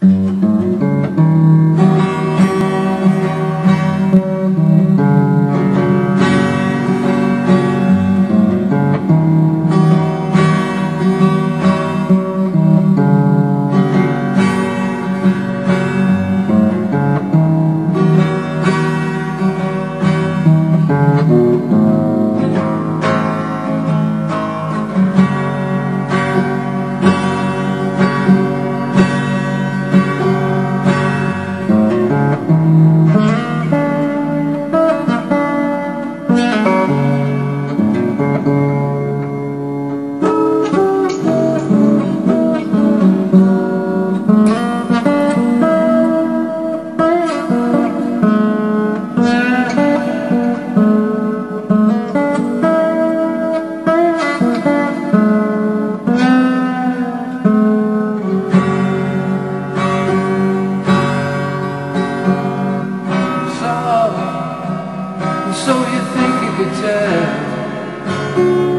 Thank you think you could tell?